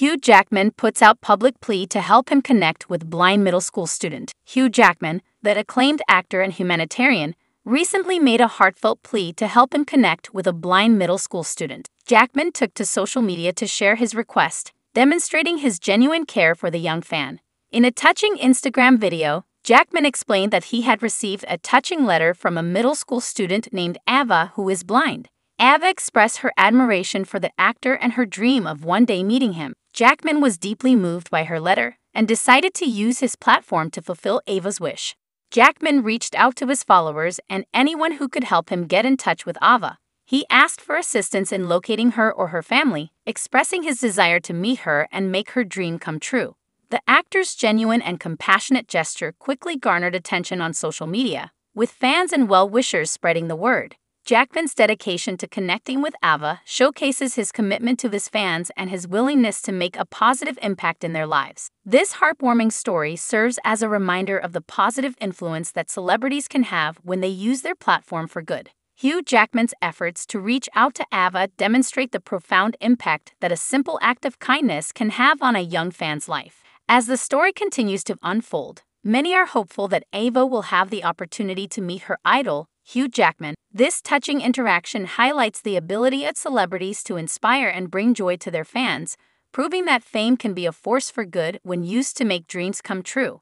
Hugh Jackman puts out public plea to help him connect with blind middle school student. Hugh Jackman, the acclaimed actor and humanitarian, recently made a heartfelt plea to help him connect with a blind middle school student. Jackman took to social media to share his request, demonstrating his genuine care for the young fan. In a touching Instagram video, Jackman explained that he had received a touching letter from a middle school student named Ava who is blind. Ava expressed her admiration for the actor and her dream of one day meeting him. Jackman was deeply moved by her letter and decided to use his platform to fulfill Ava's wish. Jackman reached out to his followers and anyone who could help him get in touch with Ava. He asked for assistance in locating her or her family, expressing his desire to meet her and make her dream come true. The actor's genuine and compassionate gesture quickly garnered attention on social media, with fans and well wishers spreading the word. Jackman's dedication to connecting with Ava showcases his commitment to his fans and his willingness to make a positive impact in their lives. This heartwarming story serves as a reminder of the positive influence that celebrities can have when they use their platform for good. Hugh Jackman's efforts to reach out to Ava demonstrate the profound impact that a simple act of kindness can have on a young fan's life. As the story continues to unfold, many are hopeful that Ava will have the opportunity to meet her idol, Hugh Jackman. This touching interaction highlights the ability of celebrities to inspire and bring joy to their fans, proving that fame can be a force for good when used to make dreams come true.